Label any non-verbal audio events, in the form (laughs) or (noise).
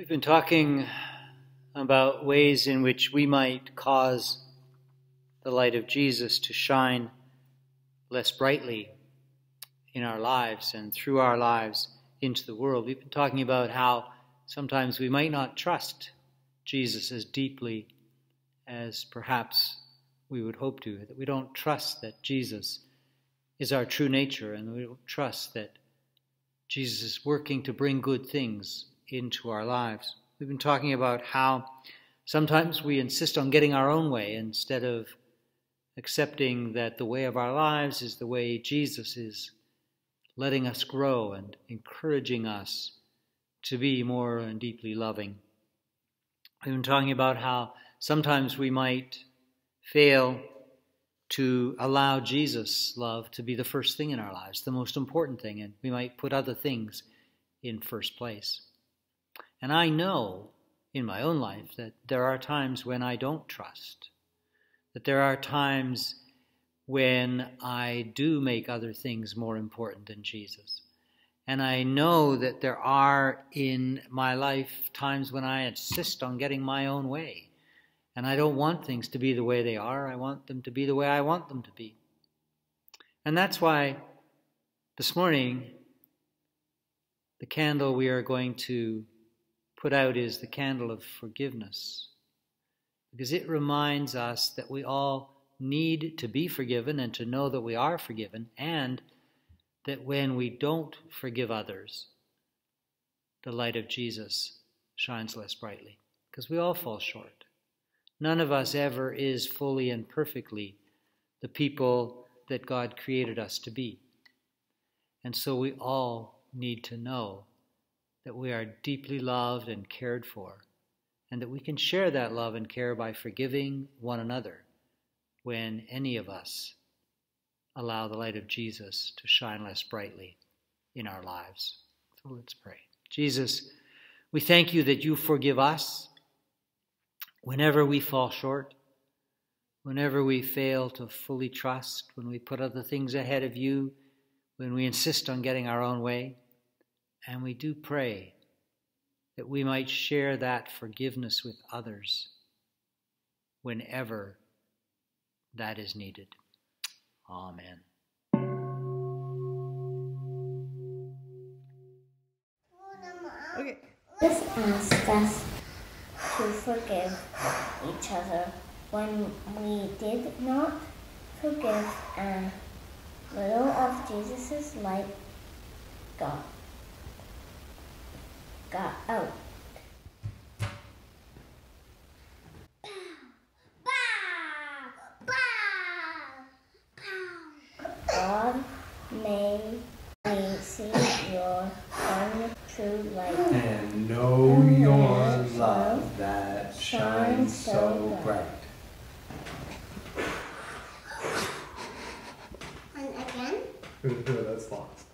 We've been talking about ways in which we might cause the light of Jesus to shine less brightly in our lives and through our lives into the world. We've been talking about how sometimes we might not trust Jesus as deeply as perhaps we would hope to, that we don't trust that Jesus is our true nature and we don't trust that Jesus is working to bring good things into our lives. We've been talking about how sometimes we insist on getting our own way instead of accepting that the way of our lives is the way Jesus is letting us grow and encouraging us to be more and deeply loving. We've been talking about how sometimes we might fail to allow Jesus' love to be the first thing in our lives, the most important thing, and we might put other things in first place. And I know in my own life that there are times when I don't trust, that there are times when I do make other things more important than Jesus. And I know that there are in my life times when I insist on getting my own way. And I don't want things to be the way they are. I want them to be the way I want them to be. And that's why this morning, the candle we are going to put out is the candle of forgiveness. Because it reminds us that we all need to be forgiven and to know that we are forgiven, and that when we don't forgive others, the light of Jesus shines less brightly. Because we all fall short. None of us ever is fully and perfectly the people that God created us to be. And so we all need to know that we are deeply loved and cared for, and that we can share that love and care by forgiving one another when any of us allow the light of Jesus to shine less brightly in our lives. So let's pray. Jesus, we thank you that you forgive us whenever we fall short, whenever we fail to fully trust, when we put other things ahead of you, when we insist on getting our own way. And we do pray that we might share that forgiveness with others whenever that is needed. Amen. Okay. This asks us to forgive each other when we did not forgive a little of Jesus' light got got out. God may we see your true light. and know your love that shines so bright. And again. (laughs) That's lost.